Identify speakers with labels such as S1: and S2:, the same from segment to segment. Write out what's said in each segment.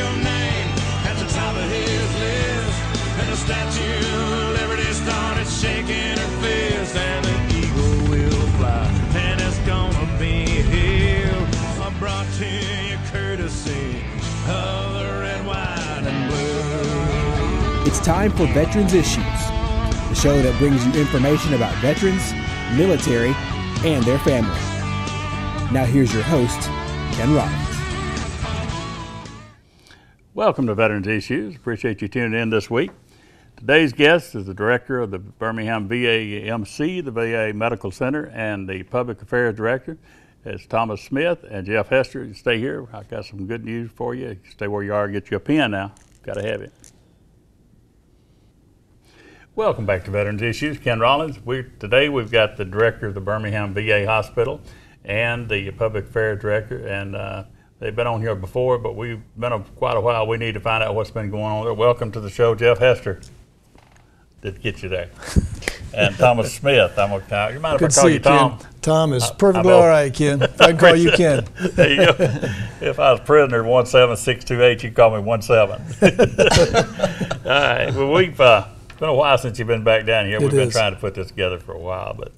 S1: your name at the top of his list. And the Statue of Liberty started shaking her fist, and eagle will fly, and it's gonna be here. I brought to you courtesy of the red, white, and blue.
S2: It's time for Veterans Issues, the show that brings you information about veterans, military, and their families. Now, here's your host, Ken Rollins.
S3: Welcome to Veterans Issues. Appreciate you tuning in this week. Today's guest is the director of the Birmingham VAMC, the VA Medical Center, and the Public Affairs Director. It's Thomas Smith and Jeff Hester. You stay here. I've got some good news for you. Stay where you are. Get you a pen now. Got to have it. Welcome back to Veterans Issues. Ken Rollins. We today we've got the director of the Birmingham VA Hospital and the Public Affairs Director, and uh, they've been on here before, but we've been on quite a while. We need to find out what's been going on there. Welcome to the show, Jeff Hester. Did get you there. And Thomas Smith. I'm gonna. You mind if
S4: Good
S3: I
S4: to
S3: call
S4: see
S3: you
S4: you,
S3: Tom?
S4: Ken. Tom is perfectly
S3: I'm
S4: all
S3: old.
S4: right, Ken. If I can call you Ken.
S3: There you go. if I was prisoner one seven six two eight, you'd call me one seven. All right. Well, we've uh, it's been a while since you've been back down here.
S4: It
S3: We've been trying to put this together for a while, but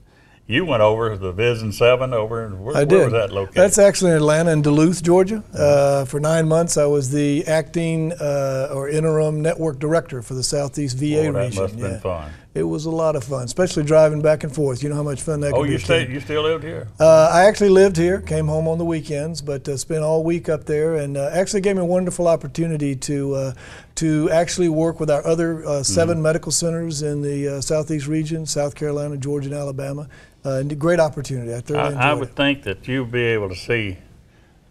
S3: you went over the VISN Seven over. in- Where,
S4: I
S3: where
S4: did.
S3: was that located?
S4: That's actually in Atlanta and Duluth, Georgia. Uh, for nine months, I was the acting uh, or interim network director for the Southeast VA
S3: Boy, that
S4: region.
S3: must have been
S4: Yeah.
S3: fun.
S4: It was a lot of fun, especially driving back and forth. You know how much fun that
S3: Oh,
S4: can be.
S3: you stayed. You still lived here?
S4: Uh, I actually lived here, came home on the weekends, but uh, spent all week up there, and uh, actually gave me a wonderful opportunity to uh, to actually work with our other uh, 7
S3: Mm-hmm.
S4: medical centers in the uh, southeast region, South Carolina, Georgia, and Alabama. Uh, and a great opportunity. I thoroughly
S3: I, I
S4: it.
S3: would think that you'd be able to see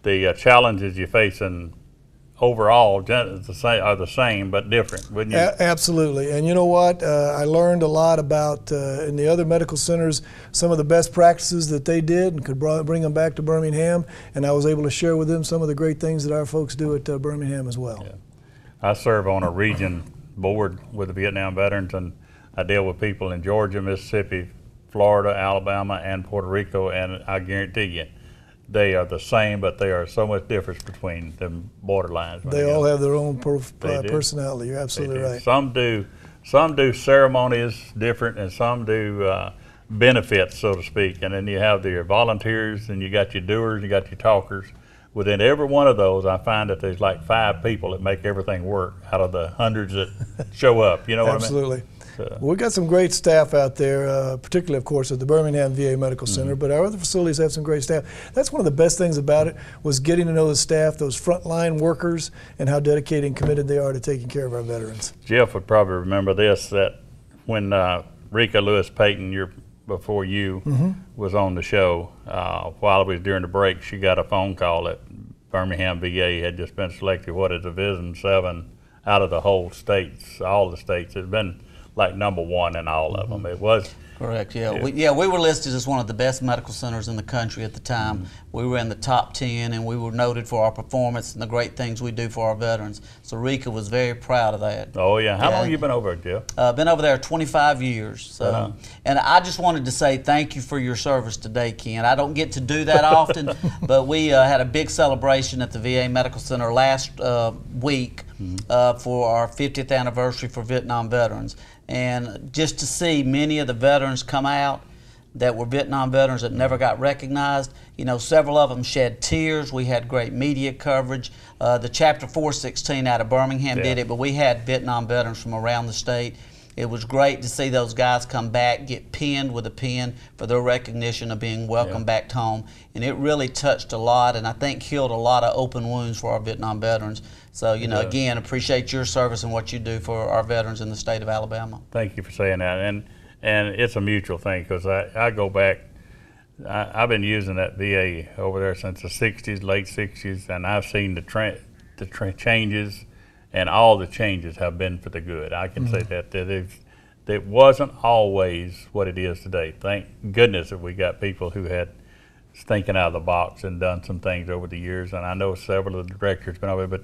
S3: the uh, challenges you face facing overall the same, are the same but different, wouldn't you?
S4: A- absolutely. And you know what? Uh, I learned a lot about uh, in the other medical centers some of the best practices that they did and could br- bring them back to Birmingham. And I was able to share with them some of the great things that our folks do at uh, Birmingham as well.
S3: Yeah. I serve on a region board with the Vietnam veterans, and I deal with people in Georgia, Mississippi, Florida, Alabama, and Puerto Rico, and I guarantee you, they are the same, but there are so much difference between them borderlines.
S4: They all have their own
S3: They
S4: uh, personality. You're
S3: They
S4: absolutely right.
S3: Some do, some do ceremonies different, and some do uh, benefits, so to speak. And then you have your volunteers, and you got your doers, you got your talkers. Within every one of those, I find that there's like five people that make everything work out of the hundreds that show up. You know what
S4: Absolutely.
S3: I mean? So-
S4: Well, we've got some great staff out there, uh, particularly, of course, at the Birmingham VA Medical
S3: Mm-hmm.
S4: Center. But our other facilities have some great staff. That's one of the best things about it was getting to know the staff, those frontline workers, and how dedicated and committed they are to taking care of our veterans.
S3: Jeff would probably remember this that when uh, Rika Lewis Payton, your before you,
S4: Mm-hmm.
S3: was on the show, uh, while it was during the break, she got a phone call that Birmingham VA had just been selected. What is a VISN Seven out of the whole states, all the states? It's been like number one in all of
S4: Mm-hmm.
S3: them. It was.
S5: Correct. Yeah.
S3: Yeah.
S5: We, yeah. We were listed as one of the best medical centers in the country at the time.
S3: Mm-hmm.
S5: We were in the top ten, and we were noted for our performance and the great things we do for our veterans. So Rika was very proud of that.
S3: Oh yeah. How
S5: Yeah.
S3: long you been over there, Jeff?
S5: Uh, been over there 25 years. So,
S3: Uh-huh.
S5: and I just wanted to say thank you for your service today, Ken. I don't get to do that often, but we uh, had a big celebration at the VA Medical Center last uh, week uh, for our 50th anniversary for Vietnam veterans, and just to see many of the veterans come out that were Vietnam veterans that never got recognized. You know, several of them shed tears. We had great media coverage. Uh, the Chapter 416 out of Birmingham
S3: Yeah.
S5: did it, but we had Vietnam veterans from around the state. It was great to see those guys come back, get pinned with a pin for their recognition of being welcome
S3: Yeah.
S5: back home. And it really touched a lot and I think healed a lot of open wounds for our Vietnam veterans. So, you know,
S3: does.
S5: again, appreciate your service and what you do for our veterans in the state of Alabama.
S3: Thank you for saying that, and and it's a mutual thing because I, I go back. I, I've been using that VA over there since the '60s, late '60s, and I've seen the tra- the tra- changes, and all the changes have been for the good. I can say mm-hmm. that that it, it wasn't always what it is today. Thank goodness that we got people who had thinking out of the box and done some things over the years, and I know several of the directors been over, but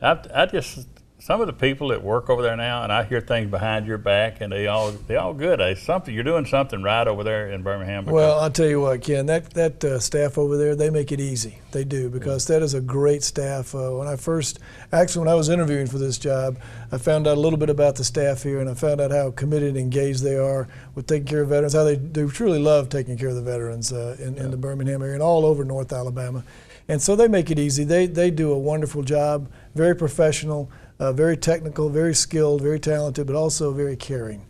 S3: I, I just some of the people that work over there now, and I hear things behind your back, and they all they all good. They something you're doing something right over there in Birmingham.
S4: Well, I'll tell you what, Ken, that, that uh, staff over there, they make it easy. They do, because that is a great staff. Uh, when I first, actually, when I was interviewing for this job, I found out a little bit about the staff here, and I found out how committed and engaged they are with taking care of veterans, how they do truly love taking care of the veterans uh, in, in the Birmingham area and all over North Alabama. And so they make it easy. They, they do a wonderful job, very professional, uh, very technical, very skilled, very talented, but also very caring.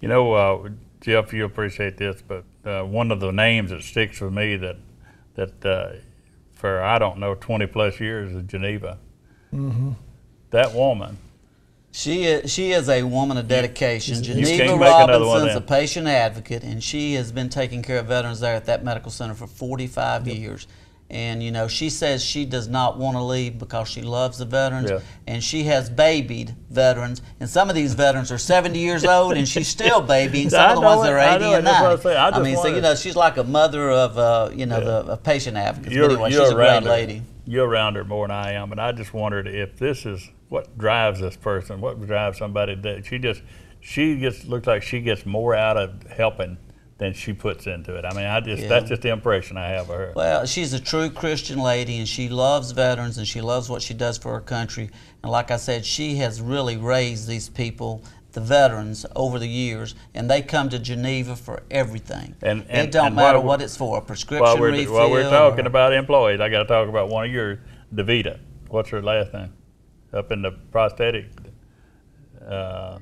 S3: You know, uh, Jeff, you appreciate this, but uh, one of the names that sticks with me that that uh, for I don't know 20 plus years is Geneva.
S4: Mm-hmm.
S3: That woman.
S5: She is, she is a woman of dedication.
S3: you
S5: Geneva
S3: can't make
S5: Robinson's a patient advocate, and she has been taking care of veterans there at that medical center for 45 years. And you know, she says she does not want to leave because she loves the veterans,
S3: Yeah.
S5: and she has babied veterans. And some of these veterans are 70 years old, and she's still babying some of the ones that are
S3: I
S5: 80 and
S3: That's what I
S5: 90.
S3: say. I just
S5: mean, so you know, she's like a mother of uh, you know
S3: Yeah.
S5: the of patient advocates.
S3: You're,
S5: anyway, she's a great
S3: her.
S5: lady.
S3: You're around her more than I am, and I just wondered if this is what drives this person. What drives somebody that she just she gets looks like she gets more out of helping than she puts into it. I mean, I just
S5: Yeah.
S3: that's just the impression I have of her.
S5: Well, she's a true Christian lady, and she loves veterans, and she loves what she does for her country. And like I said, she has really raised these people, the veterans, over the years, and they come to Geneva for everything.
S3: And- and-
S5: it don't
S3: and
S5: matter what it's for, a prescription
S3: while we're
S5: refill.
S3: while we're talking
S5: or-
S3: about employees, I got to talk about one of yours, Davita. What's her last name? Up in the prosthetic. Uh,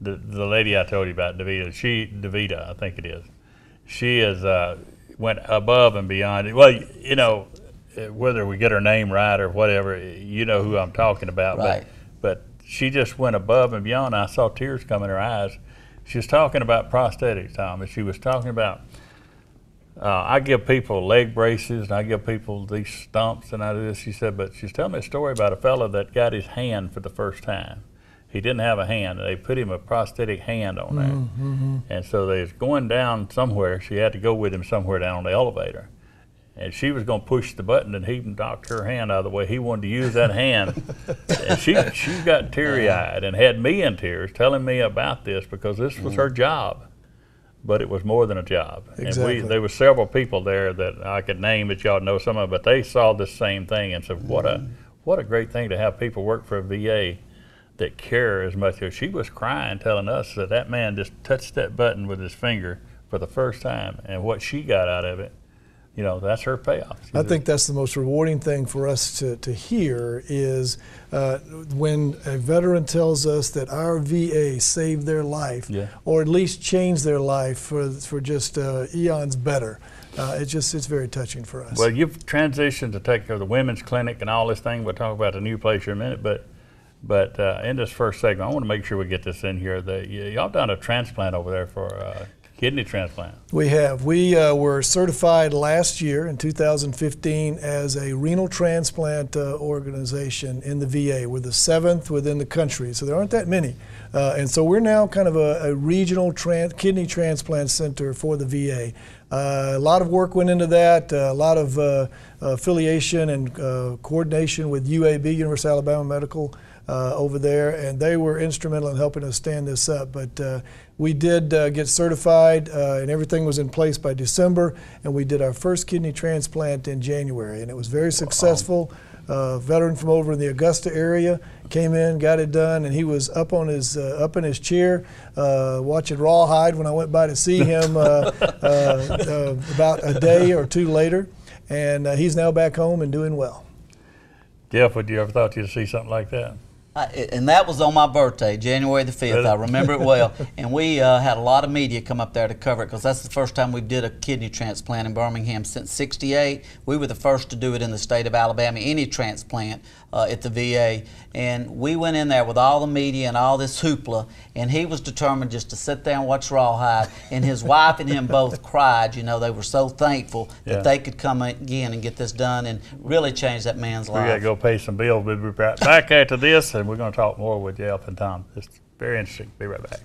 S3: the the lady I told you about, Davita. She Davita, I think it is. She is uh, went above and beyond. Well, you know, whether we get her name right or whatever, you know who I'm talking about.
S5: Right.
S3: But but she just went above and beyond. I saw tears come in her eyes. She was talking about prosthetics, Tom, and she was talking about uh, I give people leg braces and I give people these stumps and I do this. She said, but she's telling me a story about a fellow that got his hand for the first time. He didn't have a hand. They put him a prosthetic hand on there. Mm-hmm, mm-hmm. And so they was going down somewhere. She had to go with him somewhere down on the elevator. And she was going to push the button and he knocked her hand out of the way. He wanted to use that hand. and she, she got teary eyed and had me in tears telling me about this because this was her mm. job but it was more than a job. And
S4: Exactly.
S3: we, there were several people there that I could name that y'all know some of, but they saw the same thing and said, "What a, mm. what a great thing to have people work for a VA that care as much." as She was crying, telling us that that man just touched that button with his finger for the first time, and what she got out of it, you know, that's her payoff. She
S4: I think that's the most rewarding thing for us to, to hear is uh, when a veteran tells us that our VA saved their life
S3: Yeah.
S4: or at least changed their life for, for just uh, eons better. Uh, it's just it's very touching for us.
S3: Well, you've transitioned to take care of the women's clinic and all this thing. We'll talk about the new place in a minute, but but uh, in this first segment, I want to make sure we get this in here. The, y- y'all done a transplant over there for uh, kidney transplant.
S4: We have. We uh, were certified last year in 2015 as a renal transplant uh, organization in the VA. We're the seventh within the country, so there aren't that many. Uh, and so we're now kind of a, a regional kidney transplant center for the VA. Uh, a lot of work went into that, uh, a lot of uh, affiliation and uh, coordination with UAB, University of Alabama Medical uh, over there, and they were instrumental in helping us stand this up. But uh, we did uh, get certified, uh, and everything was in place by December, and we did our first kidney transplant in January, and it was very successful. Uh, veteran from over in the Augusta area came in, got it done, and he was up on his uh, up in his chair uh, watching Rawhide when I went by to see him uh, uh, uh, about a day or two later, and uh, he's now back home and doing well.
S3: Jeff, would you ever thought you'd see something like that?
S5: I, and that was on my birthday, January the 5th. I remember it well. And we uh, had a lot of media come up there to cover it because that's the first time we did a kidney transplant in Birmingham since 68. We were the first to do it in the state of Alabama, any transplant uh, at the VA. And we went in there with all the media and all this hoopla, and he was determined just to sit there and watch Rawhide. And his wife and him both cried. You know, they were so thankful
S3: Yeah.
S5: that they could come again and get this done and really change that man's
S3: We
S5: life.
S3: got to go pay some bills. We'll be right back after this, and we're going to talk more with Jeff and Tom. It's very interesting. Be right back.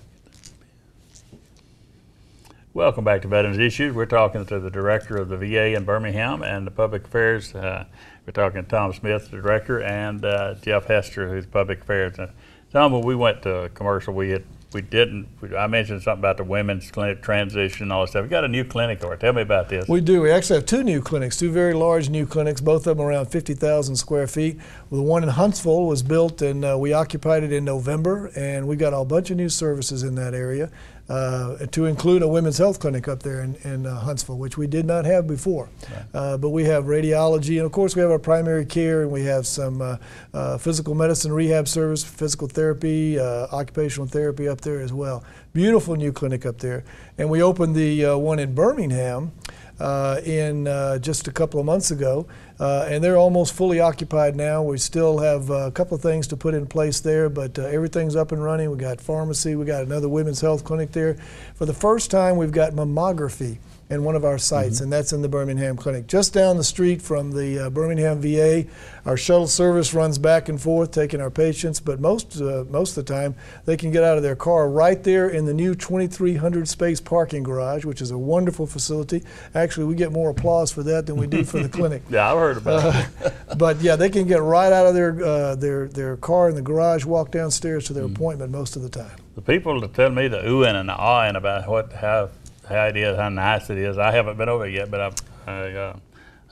S3: Welcome back to Veterans Issues. We're talking to the director of the VA in Birmingham and the Public Affairs uh, We're talking to Tom Smith, the director, and uh, Jeff Hester, who's public affairs. And Tom, when we went to commercial, we had we didn't. We, I mentioned something about the women's clinic transition and all that stuff. We got a new clinic, or tell me about this.
S4: We do. We actually have two new clinics, two very large new clinics, both of them around 50,000 square feet. The one in Huntsville was built and uh, we occupied it in November, and we've got a bunch of new services in that area. Uh, to include a women's health clinic up there in, in uh, Huntsville, which we did not have before. Uh, but we have radiology, and of course, we have our primary care, and we have some uh, uh, physical medicine rehab service, physical therapy, uh, occupational therapy up there as well. Beautiful new clinic up there. And we opened the uh, one in Birmingham uh, in uh, just a couple of months ago, uh, and they're almost fully occupied now. We still have uh, a couple of things to put in place there, but uh, everything's up and running. We got pharmacy, we got another women's health clinic there. For the first time, we've got mammography in one of our sites, and that's in the Birmingham Clinic. Just down the street from the uh, Birmingham VA, our shuttle service runs back and forth taking our patients, but most, uh, most of the time they can get out of their car right there in the new 2300 space parking garage, which is a wonderful facility. Actually, we get more applause for that than we do for the clinic.
S3: yeah, I've heard about it.
S4: But yeah, they can get right out of their, uh, their, their car in the garage, walk downstairs to their
S3: Mm.
S4: appointment most of the time.
S3: The people that tell me the oohing and the and about what how how it is, how nice it is. I haven't been over it yet, but I I, uh,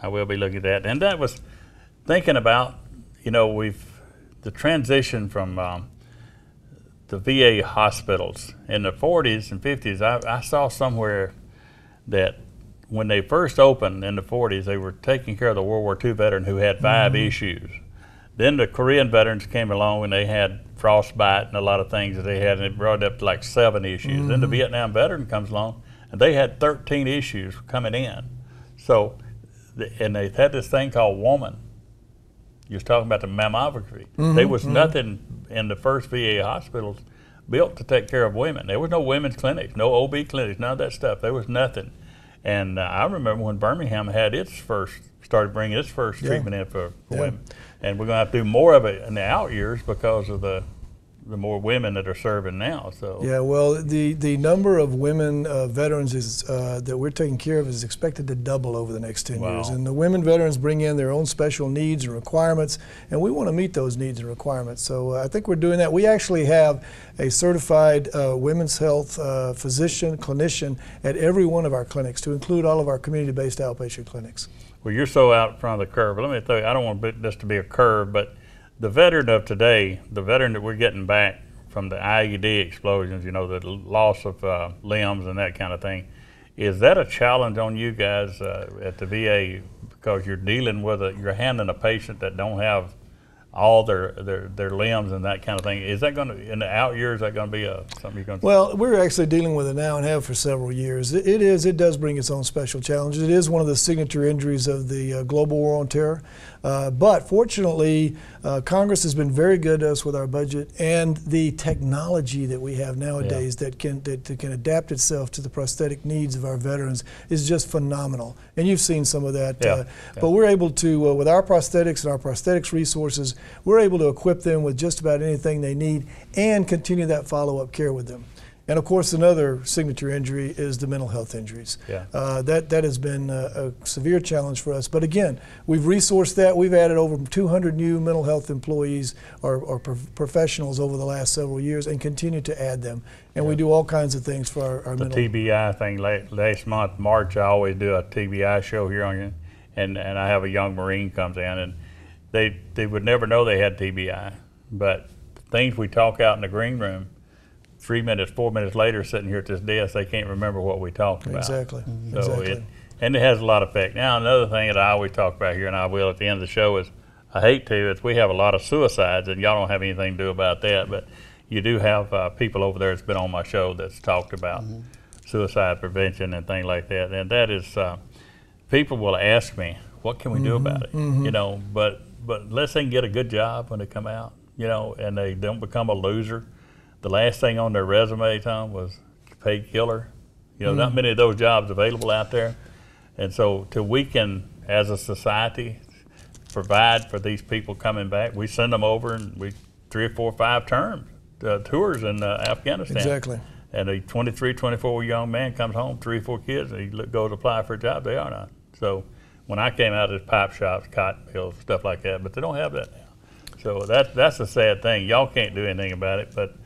S3: I will be looking at that. And that was thinking about, you know, we've the transition from um, the VA hospitals in the 40s and 50s. I, I saw somewhere that when they first opened in the 40s, they were taking care of the World War II veteran who had 5 issues. Then the Korean veterans came along and they had frostbite and a lot of things that they had, and it brought it up to like seven issues. Then the Vietnam veteran comes along and they had 13 issues coming in. So, and they had this thing called woman. You was talking about the mammography. There was nothing in the first VA hospitals built to take care of women. There was no women's clinics, no OB clinics, none of that stuff. There was nothing. And uh, I remember when Birmingham had its first, started bringing its first
S4: Yeah.
S3: treatment in for, for
S4: Yeah.
S3: women. And we're going to have to do more of it in the out years because of the the more women that are serving now. So
S4: Yeah, well, the, the number of women uh, veterans is, uh, that we're taking care of is expected to double over the next 10 years. And the women veterans bring in their own special needs and requirements, and we want to meet those needs and requirements. So uh, I think we're doing that. We actually have a certified uh, women's health uh, physician, clinician at every one of our clinics to include all of our community based outpatient clinics.
S3: Well, you're so out in front of the curve. Let me tell you, I don't want this to be a curve, but the veteran of today, the veteran that we're getting back from the IED explosions, you know, the loss of uh, limbs and that kind of thing, is that a challenge on you guys uh, at the VA because you're dealing with a, you're handling a patient that don't have all their, their, their limbs and that kind of thing. Is that going to, in the out years, is that going to be a, something you're going to?
S4: Well, we're actually dealing with it now and have for several years. It, it is, it does bring its own special challenges. It is one of the signature injuries of the uh, global war on terror. Uh, but fortunately, uh, Congress has been very good to us with our budget and the technology that we have nowadays that can that, that can adapt itself to the prosthetic needs of our veterans is just phenomenal. And you've seen some of that.
S3: Yeah,
S4: uh,
S3: yeah.
S4: But we're able to, uh, with our prosthetics and our prosthetics resources, we're able to equip them with just about anything they need and continue that follow-up care with them. And of course, another signature injury is the mental health injuries.
S3: Yeah.
S4: Uh, that that has been a, a severe challenge for us. But again, we've resourced that. We've added over 200 new mental health employees or, or prof- professionals over the last several years, and continue to add them. And we do all kinds of things for our, our
S3: the. TBI thing last, last month, March, I always do a TBI show here on, and and I have a young Marine comes in, and they they would never know they had TBI, but the things we talk out in the green room, three minutes, four minutes later, sitting here at this desk, they can't remember what we talked about.
S4: Exactly.
S3: So
S4: exactly.
S3: it, and it has a lot of effect. Now another thing that I always talk about here, and I will at the end of the show is, I hate to, is we have a lot of suicides, and y'all don't have anything to do about that, but you do have uh, people over there that's been on my show that's talked about suicide prevention and things like that, and that is, uh, people will ask me, what can we do about it? You know, but but unless they can get a good job when they come out, you know, and they don't become a loser. The last thing on their resume, Tom, was paid killer. You know, not many of those jobs available out there, and so till we can, as a society, provide for these people coming back, we send them over and we three or four, five terms uh, tours in uh, Afghanistan.
S4: Exactly.
S3: And a 23, 24 young man comes home, three or four kids, and he look- goes to apply for a job. They are not. So when I came out of pipe shops, cotton mills, stuff like that. But they don't have that now. So that that's a sad thing. Y'all can't do anything about it, but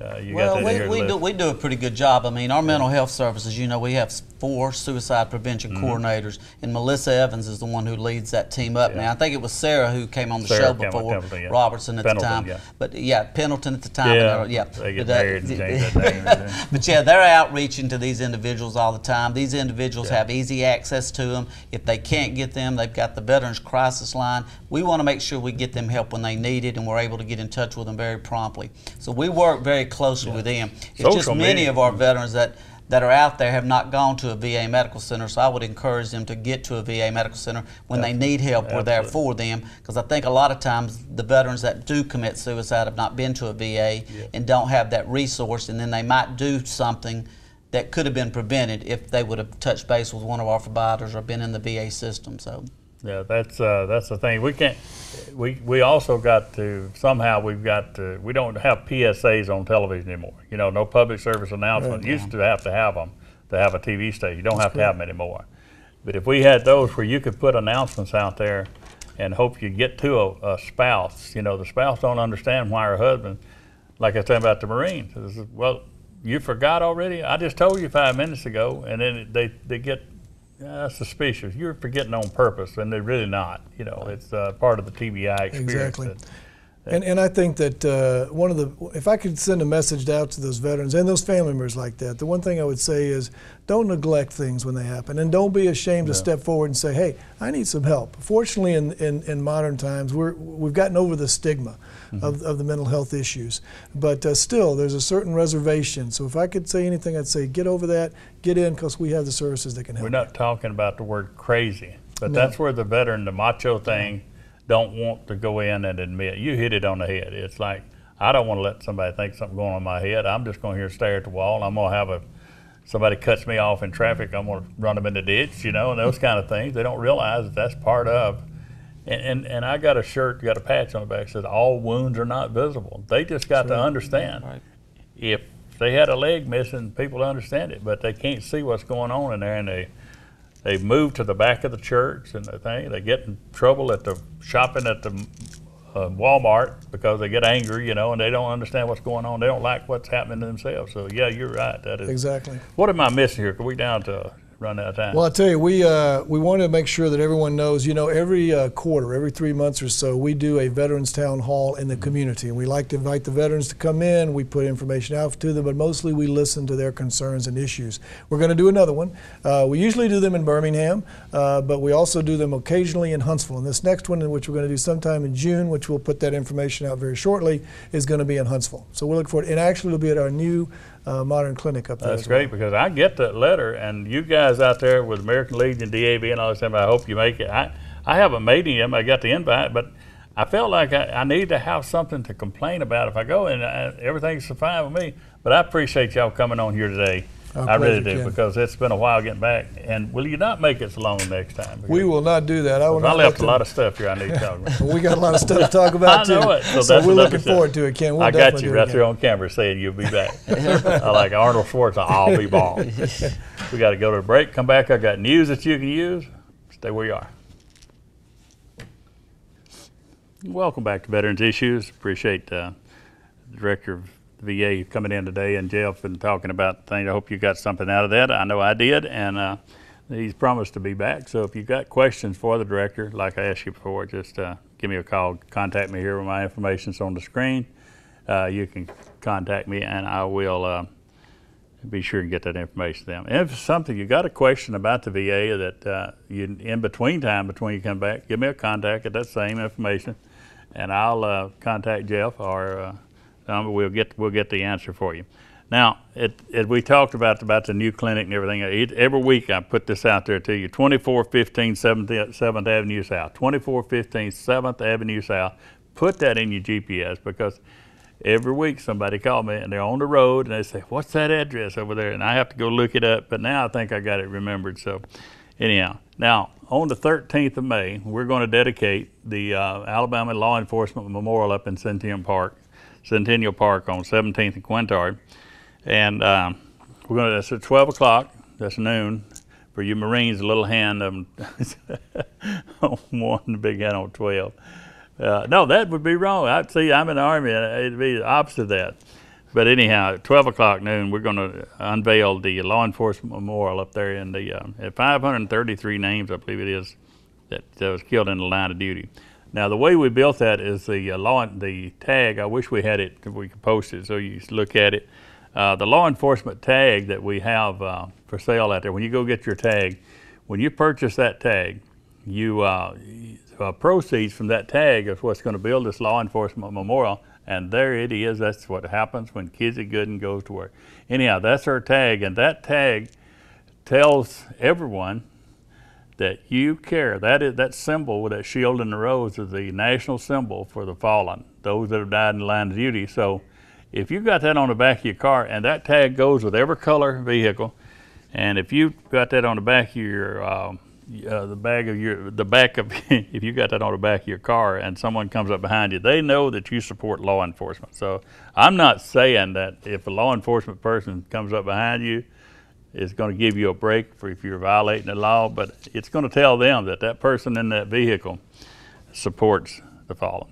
S3: uh,
S5: Well, we, we, do, we do a pretty good job. I mean, our mental health services, you know, we have four suicide prevention
S3: Mm-hmm.
S5: coordinators, and Melissa Evans is the one who leads that team up
S3: Yeah.
S5: now. I think it was Sarah who came on the
S3: Sarah
S5: show before,
S3: Pendleton, yeah.
S5: Robertson at
S3: Pendleton,
S5: the time.
S3: yeah.
S5: But yeah, Pendleton at the time.
S3: Yeah,
S5: uh, yeah.
S3: they get
S5: But, uh,
S3: married that name
S5: but yeah, they're outreaching to these individuals all the time. These individuals have easy access to them. If they can't get them, they've got the Veterans Crisis Line. We want to make sure we get them help when they need it, and we're able to get in touch with them very promptly. So we work very closely with them. It's just many
S3: media.
S5: of our veterans that that are out there have not gone to a VA medical center, so I would encourage them to get to a VA medical center when they need help. We're there for them because I think a lot of times the veterans that do commit suicide have not been to a VA and don't have that resource, and then they might do something that could have been prevented if they would have touched base with one of our providers or been in the VA system. So.
S3: Yeah, that's uh, that's the thing. We can't. We we also got to somehow we've got to. We don't have PSAs on television anymore. You know, no public service announcement. Used to have to have them to have a TV station. You don't have to have them anymore. But if we had those where you could put announcements out there, and hope you get to a, a spouse. You know, the spouse don't understand why her husband, like I said about the Marines. Well, you forgot already. I just told you five minutes ago, and then they they get uh, suspicious. You're forgetting on purpose, and they're really not. You know, it's uh, part of the TBI experience.
S4: Exactly.
S3: that-
S4: And, and I think that uh, one of the, if I could send a message out to those veterans and those family members like that, the one thing I would say is don't neglect things when they happen and don't be ashamed to step forward and say, hey, I need some help. Fortunately, in, in, in modern times, we're, we've gotten over the stigma of, of the mental health issues. But uh, still, there's a certain reservation. So if I could say anything, I'd say get over that, get in because we have the services that can help.
S3: We're not talking about the word crazy, but
S4: No.
S3: that's where the veteran, the macho thing, don't want to go in and admit. You hit it on the head. It's like I don't want to let somebody think something going on in my head. I'm just going to here stare at the wall. I'm going to have a somebody cuts me off in traffic. I'm going to run them in the ditch, you know, and those kind of things. They don't realize that that's part of. And, and, and I got a shirt, got a patch on the back that says all wounds are not visible. They just got to understand.
S5: Right.
S3: If they had a leg missing, people understand it, but they can't see what's going on in there, and they they move to the back of the church and the thing. They get in trouble at the shopping at the uh, Walmart because they get angry, you know, and they don't understand what's going on. They don't like what's happening to themselves. So yeah, you're right. That is.
S4: Exactly.
S3: What am I missing here? Are we down to run out of time?
S4: Well, I tell you, we uh, we want to make sure that everyone knows. You know, every uh, quarter, every three months or so, we do a veterans town hall in the community, and we like to invite the veterans to come in. We put information out to them, but mostly we listen to their concerns and issues. We're going to do another one. Uh, we usually do them in Birmingham, uh, but we also do them occasionally in Huntsville. And this next one, which we're going to do sometime in June, which we'll put that information out very shortly, is going to be in Huntsville. So we look forward. And actually, it'll be at our new uh, modern clinic up there.
S3: That's
S4: as well.
S3: great because I get that letter, and you guys out there with American Legion, DAV, and all this stuff. I hope you make it. I, I haven't made any of them. I got the invite, but I felt like I, I need to have something to complain about if I go, and I, everything's fine with me. But I appreciate y'all coming on here today.
S4: Our
S3: I really do
S4: Ken.
S3: because it's been a while getting back. And will you not make it so long next time?
S4: We will not do that. I will
S3: I left a lot of stuff here I need to talk about.
S4: we got a lot of stuff to talk about too.
S3: I know it. So,
S4: So, we're looking forward to it, Ken. We'll
S3: I got you right there on camera saying you'll be back. I like Arnold Schwarzenegger. I'll be bald. we got to go to a break. Come back. I've got news that you can use. Stay where you are. Welcome back to Veterans Issues. Appreciate uh, the director of VA coming in today and Jeff and talking about things. I hope you got something out of that. I know I did, and uh, he's promised to be back. So if you've got questions for the director, like I asked you before, just uh, give me a call. Contact me here with my information's on the screen. Uh, you can contact me, and I will uh, be sure and get that information to them. And if something you got a question about the VA that uh, you in between time between you come back, give me a contact at that same information, and I'll uh, contact Jeff or uh, um, we'll get we'll get the answer for you. Now, it, it, we talked about about the new clinic and everything. It, every week I put this out there to you: 2415 7th, 7th Avenue South, 2415 7th Avenue South. Put that in your GPS because every week somebody called me and they're on the road and they say, "What's that address over there?" And I have to go look it up. But now I think I got it remembered. So, anyhow, now on the 13th of May, we're going to dedicate the uh, Alabama Law Enforcement Memorial up in Centennial Park, Centennial Park on 17th and Quintard, and um, we're going to. That's at 12 o'clock. That's noon. for you Marines, a little hand um, on one, big hand on 12. Uh, no, that would be wrong. I see. I'm in the army. and It'd be opposite of that. But anyhow, at 12 o'clock noon, we're going to unveil the law enforcement memorial up there in the uh, at 533 names, I believe it is, that uh, was killed in the line of duty. Now, the way we built that is the uh, law, the tag. I wish we had it. We could post it so you look at it. Uh, the law enforcement tag that we have uh, for sale out there. When you go get your tag, when you purchase that tag, you uh, uh, proceeds from that tag is what's going to build this law enforcement memorial. And there it is. That's what happens when Kids Kizzie Gooden goes to work. Anyhow, that's our tag, and that tag tells everyone that you care. That is that symbol with that shield and the rose is the national symbol for the fallen, those that have died in the line of duty. So, if you've got that on the back of your car, and that tag goes with every color vehicle, and if you've got that on the back of your um, uh, the bag of your the back of if you got that on the back of your car and someone comes up behind you, they know that you support law enforcement. So I'm not saying that if a law enforcement person comes up behind you, is going to give you a break for if you're violating the law, but it's going to tell them that that person in that vehicle supports the fallen.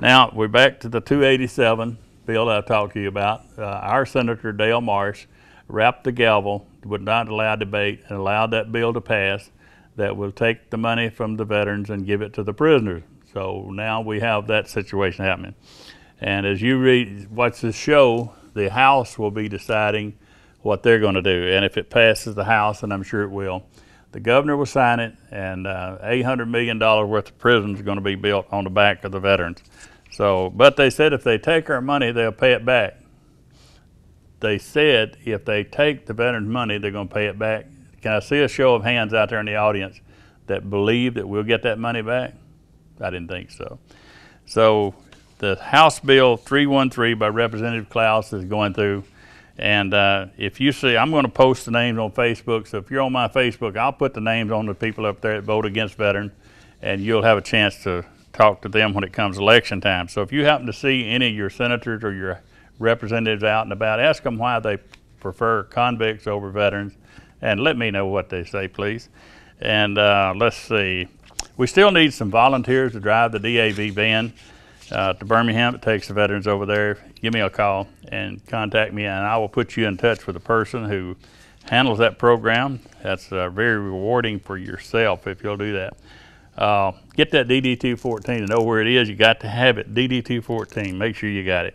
S3: Now we're back to the 287 bill I talked to you about. Uh, our Senator Del Marsh wrapped the gavel, would not allow debate, and allowed that bill to pass that will take the money from the veterans and give it to the prisoners. So now we have that situation happening. And as you read, watch this show, the House will be deciding what they're going to do. And if it passes the House, and I'm sure it will, the governor will sign it, and uh, $800 million worth of prisons are going to be built on the back of the veterans. So, but they said if they take our money, they'll pay it back. They said if they take the veterans' money, they're going to pay it back. Can I see a show of hands out there in the audience that believe that we'll get that money back? I didn't think so. So the House Bill 313 by Representative Clouse is going through. And uh, if you see, I'm going to post the names on Facebook. So if you're on my Facebook, I'll put the names on the people up there that vote against veterans, and you'll have a chance to talk to them when it comes election time. So if you happen to see any of your senators or your representatives out and about, ask them why they prefer convicts over veterans and let me know what they say, please. And uh, let's see. We still need some volunteers to drive the DAV van uh, to Birmingham. It takes the veterans over there. Give me a call and contact me, and I will put you in touch with a person who handles that program. That's uh, very rewarding for yourself if you'll do that. Uh, get that DD214 to know where it is. You got to have it. DD214. Make sure you got it.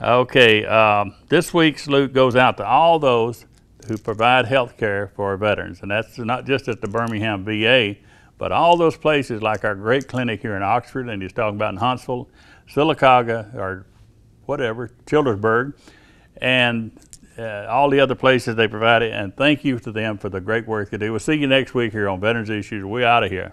S3: Okay, um, this week's salute goes out to all those who provide health care for our veterans. And that's not just at the Birmingham VA, but all those places like our great clinic here in Oxford, and he's talking about in Huntsville, Sylacauga, or whatever, Childersburg, and uh, all the other places they provide it. And thank you to them for the great work they do. We'll see you next week here on Veterans Issues. We're out of here.